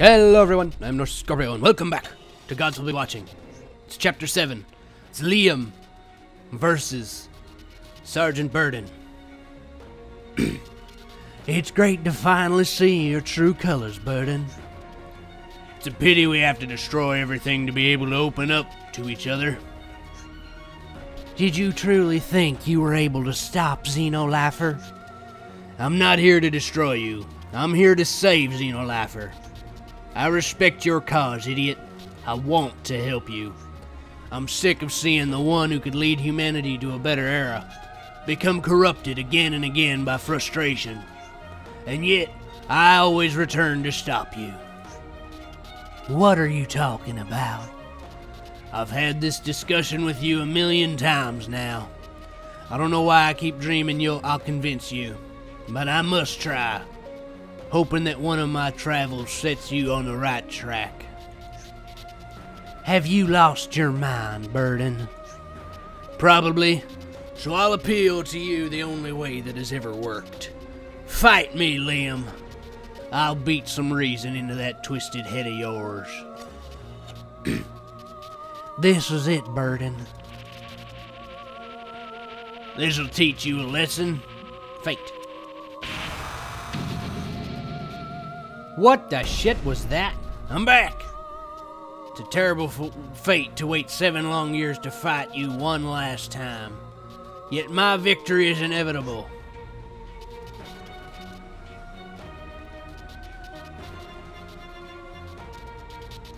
Hello everyone, I'm Norse Scorpio and welcome back to Gods Will Be Watching. It's chapter 7. It's Liam versus Sergeant Burden. it's great to finally see your true colors, Burden. It's a pity we have to destroy everything to be able to open up to each other. Did you truly think you were able to stop Xenolifer? I'm not here to destroy you. I'm here to save Xenolifer. I respect your cause, idiot. I want to help you. I'm sick of seeing the one who could lead humanity to a better era become corrupted again and again by frustration. And yet, I always return to stop you. What are you talking about? I've had this discussion with you a million times now. I don't know why I keep dreaming you'll I'll convince you, but I must try. Hoping that one of my travels sets you on the right track. Have you lost your mind, Burden? Probably. So I'll appeal to you the only way that has ever worked. Fight me, Liam. I'll beat some reason into that twisted head of yours. this is it, Burden. This'll teach you a lesson. Fate. What the shit was that? I'm back. It's a terrible f- fate to wait seven long years to fight you one last time. Yet my victory is inevitable.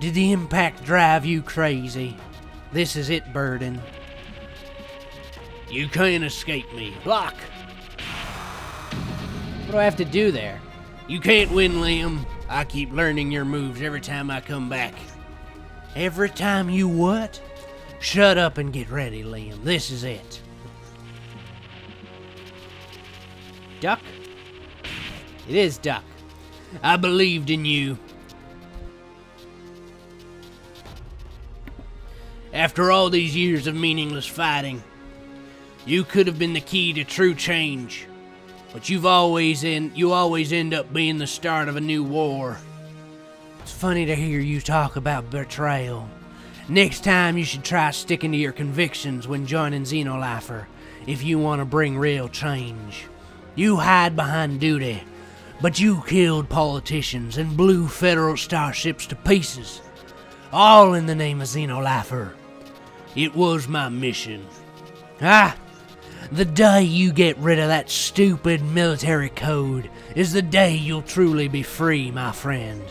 Did the impact drive you crazy? This is it, Burden. You can't escape me. Block! What do I have to do there? You can't win, Liam. I keep learning your moves every time I come back. Every time you what? Shut up and get ready, Liam. This is it. Duck? It is Duck. I believed in you. After all these years of meaningless fighting, you could have been the key to true change. But you've always in you always end up being the start of a new war. It's funny to hear you talk about betrayal. Next time you should try sticking to your convictions when joining Xenolifer if you want to bring real change. You hide behind duty, but you killed politicians and blew federal starships to pieces. All in the name of Xenolifer. It was my mission. Ah, the day you get rid of that stupid military code is the day you'll truly be free, my friend.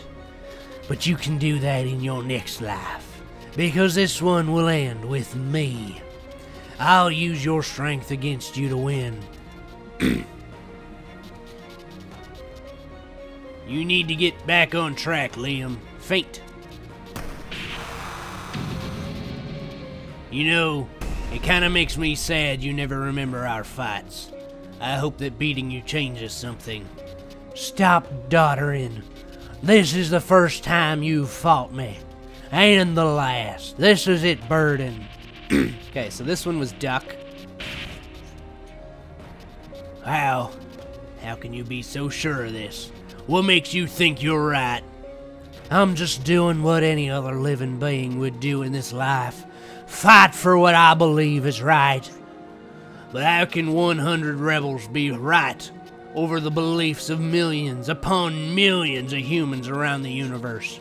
But you can do that in your next life, because this one will end with me. I'll use your strength against you to win. you need to get back on track, Liam. Fate. You know, it kinda makes me sad you never remember our fights. I hope that beating you changes something. Stop doddering. This is the first time you've fought me. And the last. This is it, Burden. okay, so this one was Duck. How? How can you be so sure of this? What makes you think you're right? I'm just doing what any other living being would do in this life fight for what I believe is right. But how can 100 rebels be right over the beliefs of millions upon millions of humans around the universe?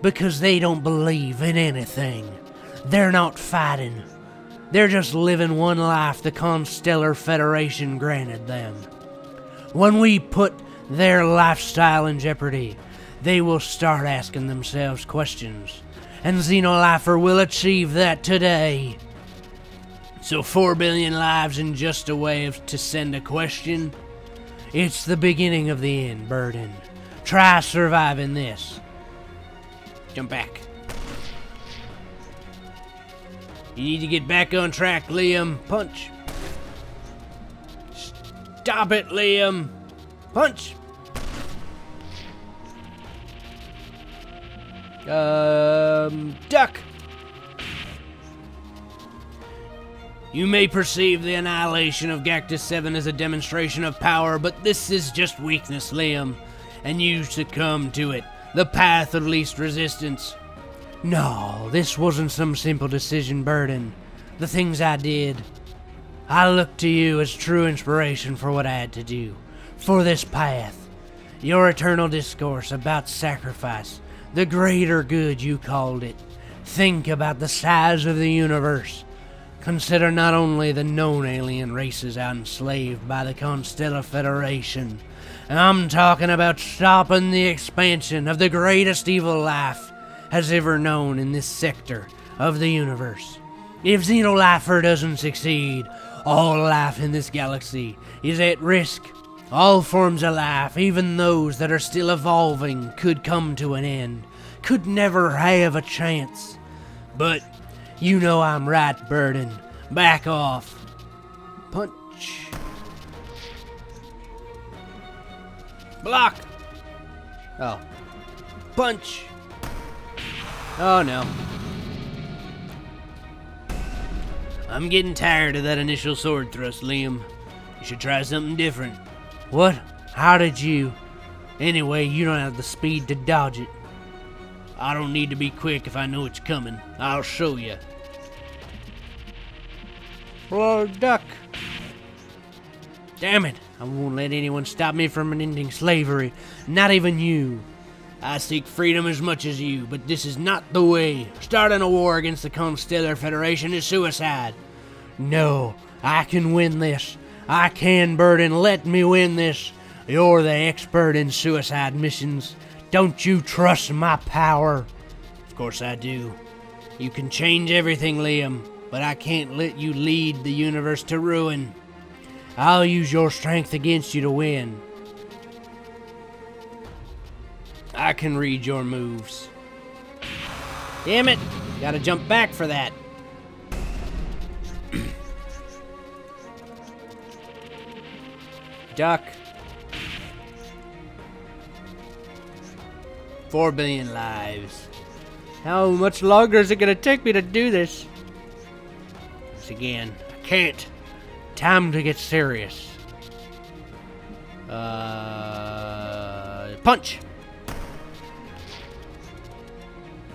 Because they don't believe in anything. They're not fighting. They're just living one life the Constellar Federation granted them. When we put their lifestyle in jeopardy, they will start asking themselves questions and Xenolifer will achieve that today. So, 4 billion lives in just a way of, to send a question? It's the beginning of the end, Burden. Try surviving this. Jump back. You need to get back on track, Liam. Punch. Stop it, Liam. Punch. Uh, Um, duck. You may perceive the annihilation of Gactus 7 as a demonstration of power, but this is just weakness, Liam, and you succumb to it. The path of least resistance. No, this wasn't some simple decision, Burden. The things I did. I look to you as true inspiration for what I had to do. For this path. Your eternal discourse about sacrifice. The greater good you called it. Think about the size of the universe. Consider not only the known alien races enslaved by the Constellar Federation. I'm talking about stopping the expansion of the greatest evil life has ever known in this sector of the universe. If Xenolifer doesn't succeed, all life in this galaxy is at risk. All forms of life, even those that are still evolving, could come to an end, could never have a chance. But you know I'm right, Burden. Back off. Punch. Block. Oh. Punch. Oh no. I'm getting tired of that initial sword thrust, Liam. You should try something different. What? How did you? Anyway, you don't have the speed to dodge it. I don't need to be quick if I know it's coming. I'll show you. Blood duck. Damn it! I won't let anyone stop me from ending slavery. Not even you. I seek freedom as much as you, but this is not the way. Starting a war against the Constellar Federation is suicide. No, I can win this. I can, Burden. Let me win this. You're the expert in suicide missions. Don't you trust my power? Of course I do. You can change everything, Liam, but I can't let you lead the universe to ruin. I'll use your strength against you to win. I can read your moves. Damn it! Gotta jump back for that. Duck. Four billion lives. How much longer is it gonna take me to do this? Once again, I can't. Time to get serious. Uh, punch.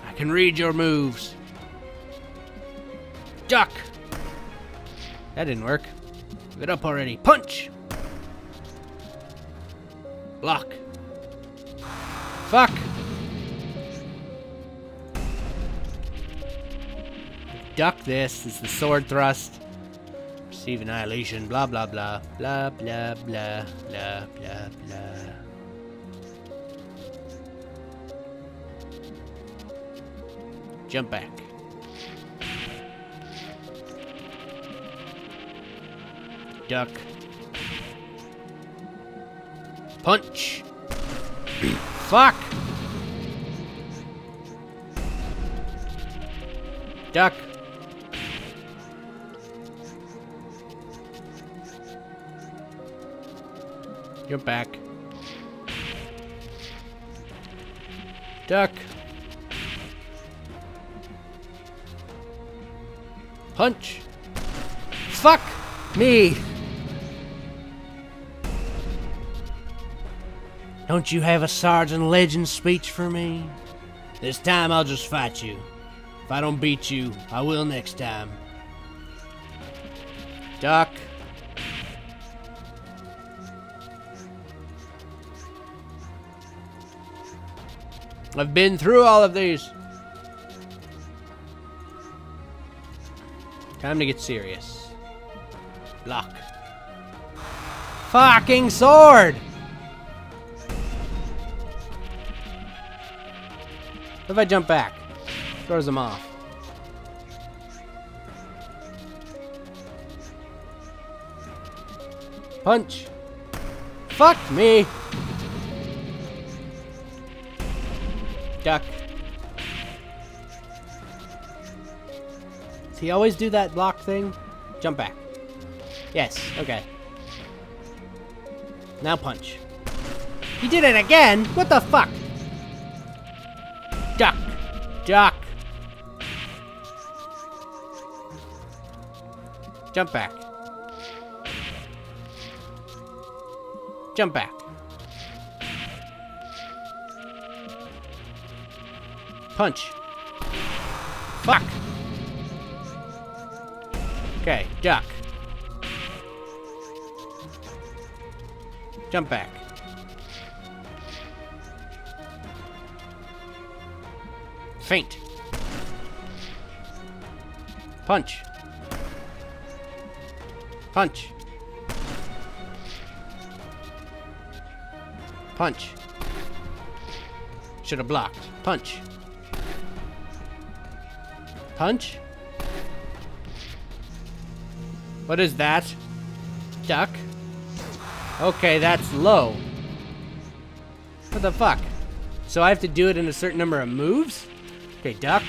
I can read your moves. Duck. That didn't work. Give it up already. Punch. Block. Fuck. Duck this. It's the sword thrust. Receive annihilation. Blah blah blah. Blah blah blah blah blah blah. Jump back. Duck. Punch. Fuck. Duck. You're back. Duck. Punch. Fuck me. Don't you have a Sergeant Legend speech for me? This time I'll just fight you. If I don't beat you, I will next time. Duck. I've been through all of these. Time to get serious. Block. Fucking sword! If I jump back? Throws him off. Punch. Fuck me. Duck. Does he always do that block thing? Jump back. Yes, okay. Now punch. He did it again? What the fuck? Duck. Jump back. Jump back. Punch. Fuck. Okay, duck. Jump back. Feint. Punch. Punch. Punch. Should have blocked. Punch. Punch? What is that? Duck? Okay, that's low. What the fuck? So I have to do it in a certain number of moves? Okay, duck.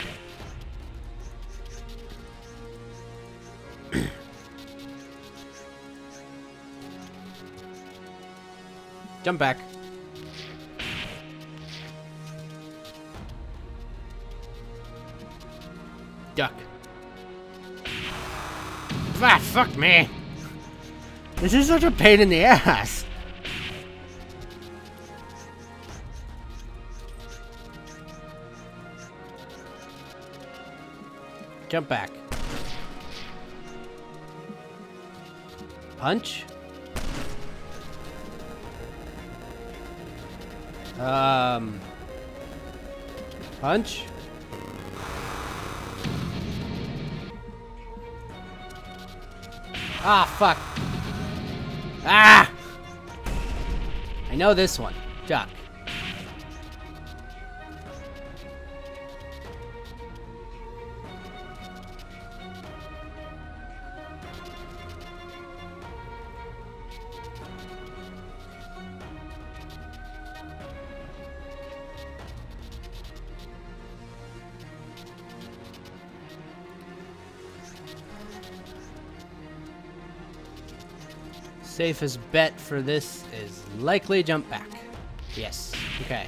Jump back. Duck. Ah, fuck me. This is such a pain in the ass. Jump back. Punch. Um. Punch. Ah, fuck. Ah! I know this one. Duck. Safest bet for this is likely jump back. Yes. Okay.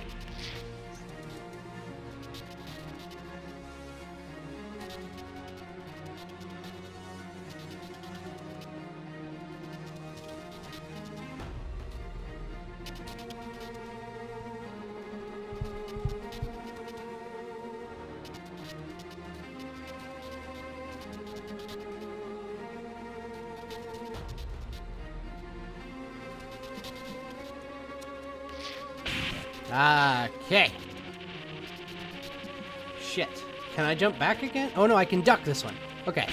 Okay. Shit. Can I jump back again? Oh no, I can duck this one. Okay.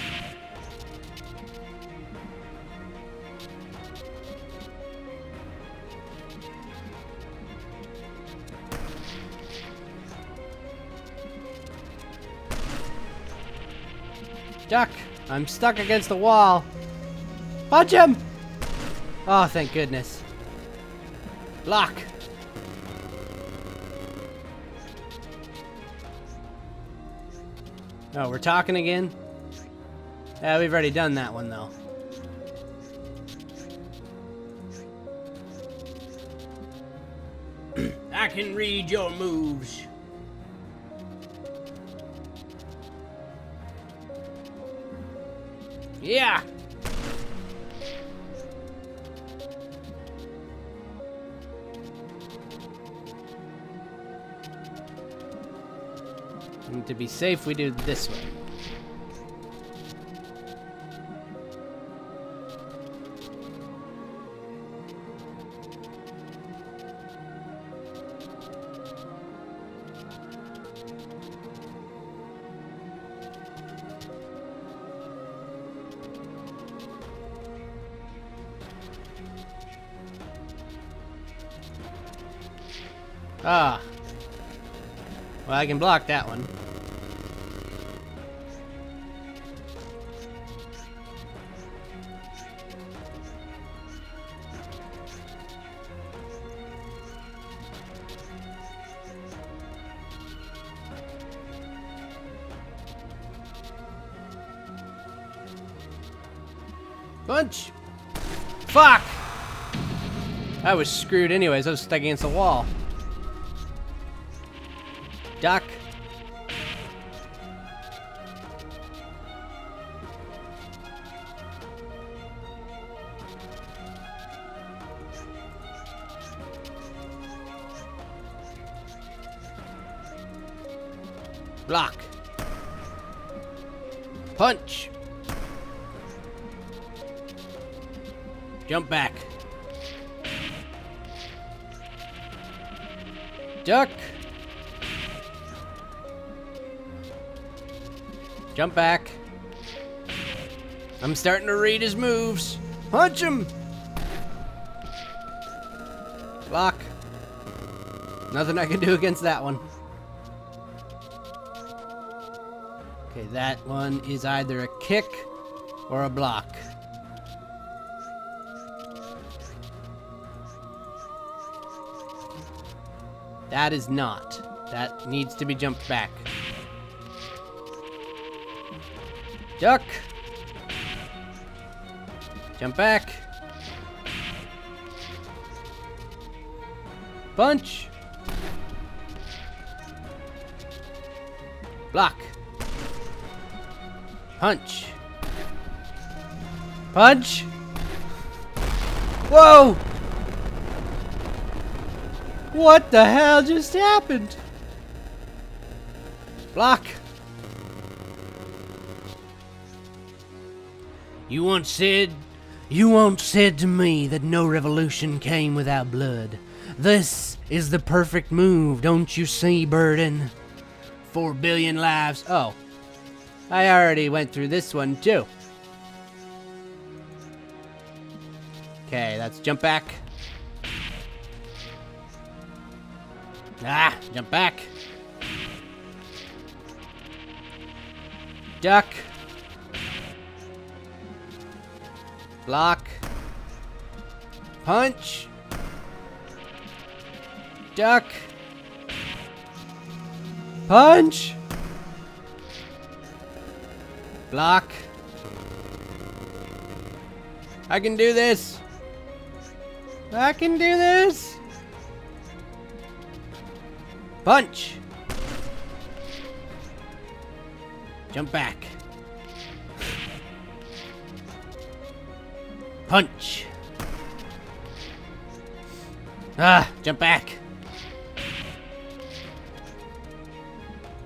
Duck! I'm stuck against the wall. Punch him! Oh, thank goodness. Block. Oh, we're talking again? Yeah, we've already done that one, though. I can read your moves. Yeah! To be safe, we do this way. Ah. Well, I can block that one. Punch! Fuck! I was screwed anyways. I was stuck against the wall. Duck. Duck. Jump back. I'm starting to read his moves. Punch him! Block. Nothing I can do against that one. Okay, that one is either a kick or a block. That is not. That needs to be jumped back. Duck. Jump back. Punch. Block. Punch. Punch. Whoa! What the hell just happened? Block. You once said, you once said to me that no revolution came without blood. This is the perfect move, don't you see, Burden? Four billion lives. Oh, I already went through this one too. Okay, let's jump back. Ah, jump back. Duck. Block. Punch. Duck. Punch. Block. I can do this. I can do this. Punch. Jump back. Punch. Ah, jump back.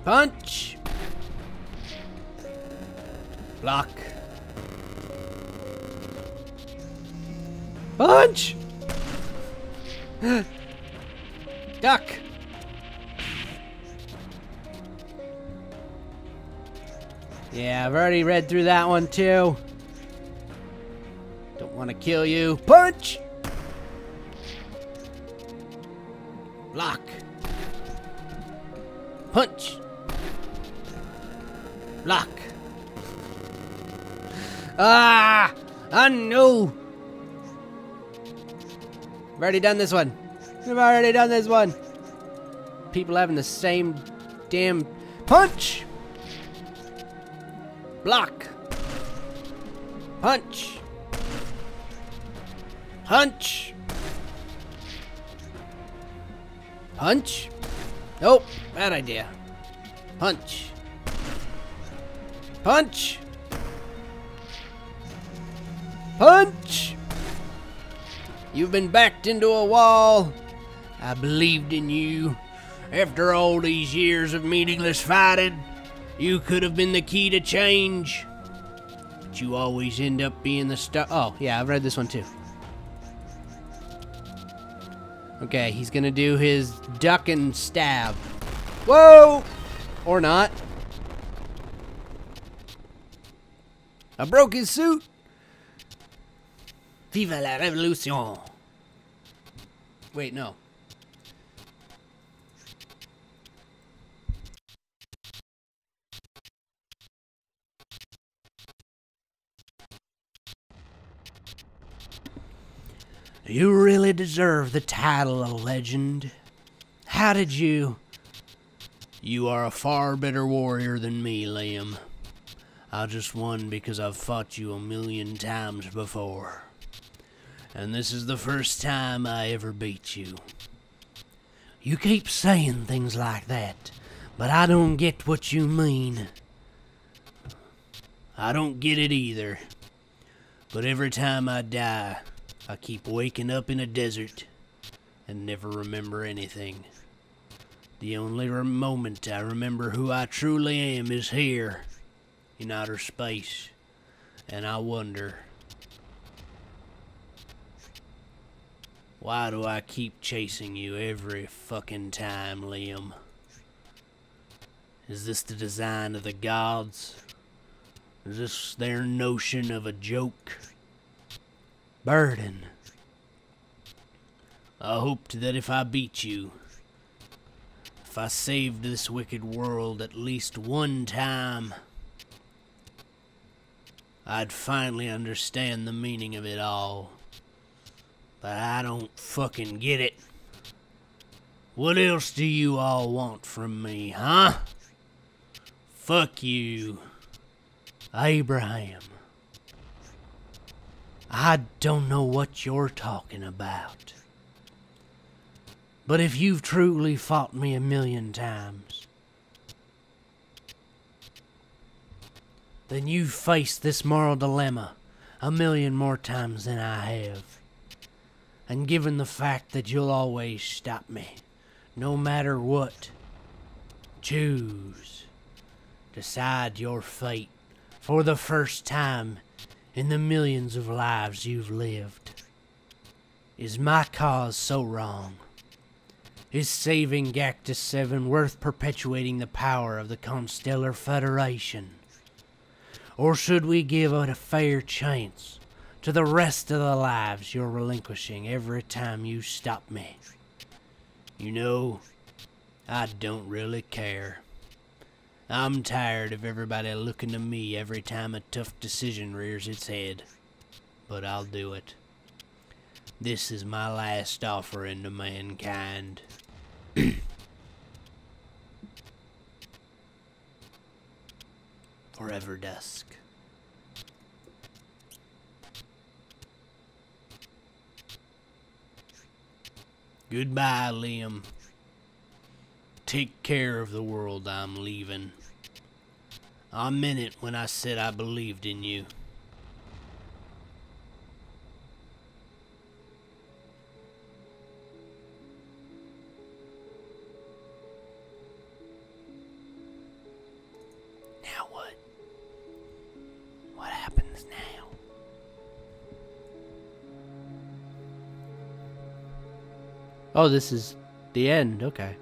Punch. Block. Punch. already read through that one too. Don't want to kill you. Punch! Block. Punch. Block. Ah! I know! I've already done this one. I've already done this one. People having the same damn punch! Block. Punch. Punch. Punch. Nope. Bad idea. Punch. Punch. Punch. You've been backed into a wall. I believed in you. After all these years of meaningless fighting, you could have been the key to change. But you always end up being the star. Oh, yeah, I've read this one too. Okay, he's gonna do his duck and stab. Whoa! Or not. I broke his suit. Viva la revolution. Wait, no. You really deserve the title of legend. How did you? You are a far better warrior than me, Liam. I just won because I've fought you a million times before. And this is the first time I ever beat you. You keep saying things like that, but I don't get what you mean. I don't get it either. But every time I die, I keep waking up in a desert and never remember anything. The only moment I remember who I truly am is here, in outer space. And I wonder. Why do I keep chasing you every fucking time, Liam? Is this the design of the gods? Is this their notion of a joke? Burden. I hoped that if I beat you, if I saved this wicked world at least one time, I'd finally understand the meaning of it all. But I don't fucking get it. What else do you all want from me, huh? Fuck you, Abraham. I don't know what you're talking about. But if you've truly fought me a million times, then you've faced this moral dilemma a million more times than I have. And given the fact that you'll always stop me, no matter what, choose. Decide your fate for the first time in the millions of lives you've lived. Is my cause so wrong? Is saving Gactus 7 worth perpetuating the power of the Constellar Federation? Or should we give it a fair chance to the rest of the lives you're relinquishing every time you stop me? You know, I don't really care. I'm tired of everybody looking to me every time a tough decision rears its head. But I'll do it. This is my last offering to mankind. Forever dusk. Goodbye, Liam. Take care of the world I'm leaving. I meant it when I said I believed in you. Now what? What happens now? Oh, this is the end. Okay.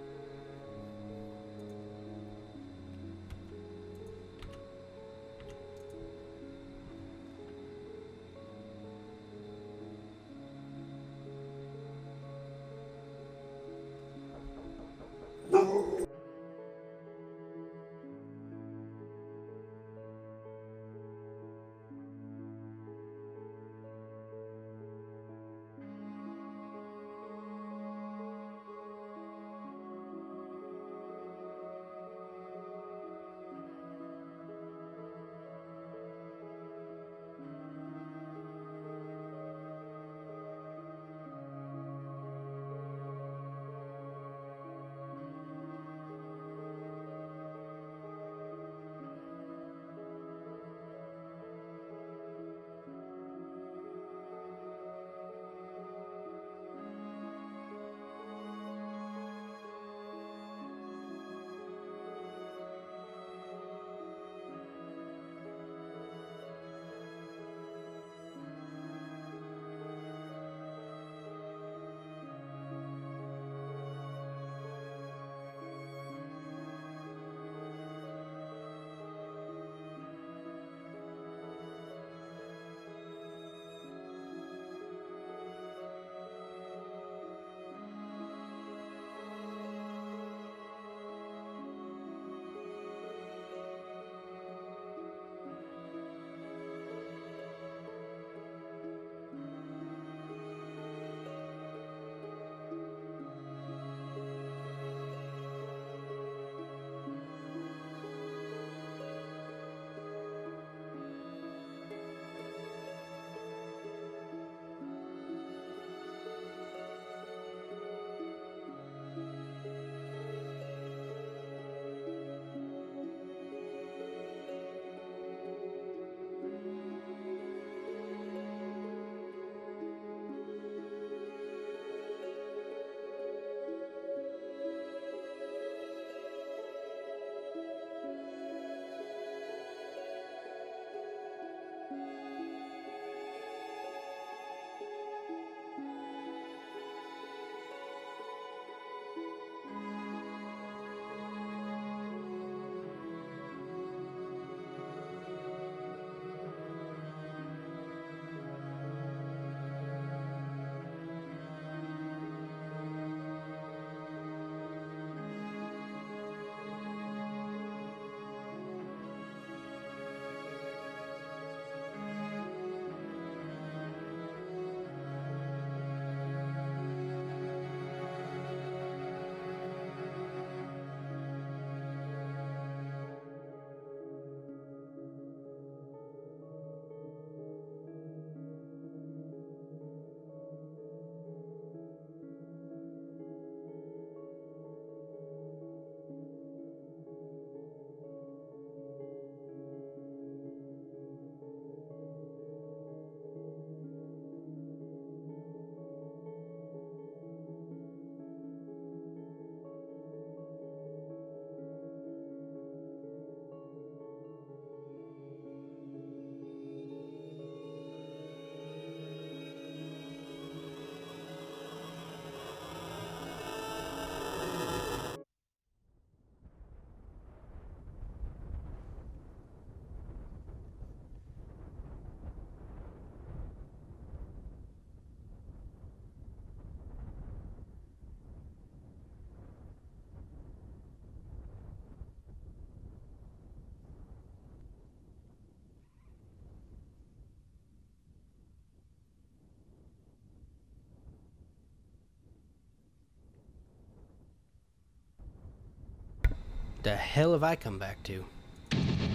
The hell have I come back to?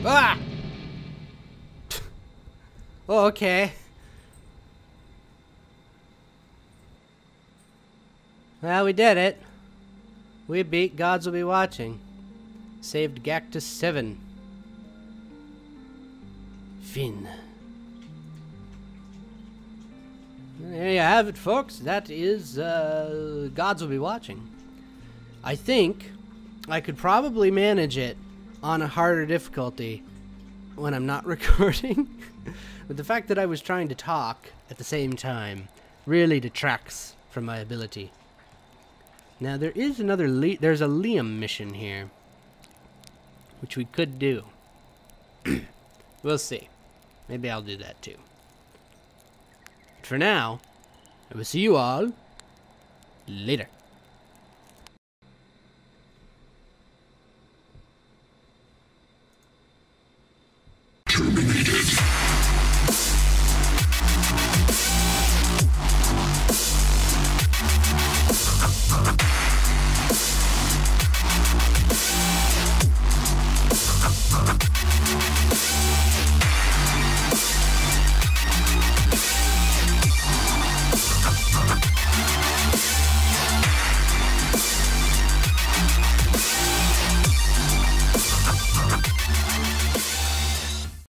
Ah! oh, okay. Well, we did it. We beat Gods Will Be Watching. Saved Gactus 7. Finn. There you have it, folks. That is uh, Gods Will Be Watching. I think I could probably manage it on a harder difficulty when I'm not recording. but the fact that I was trying to talk at the same time really detracts from my ability. Now there is another Le there's a Liam mission here which we could do. we'll see. Maybe I'll do that too. But for now, I will see you all later.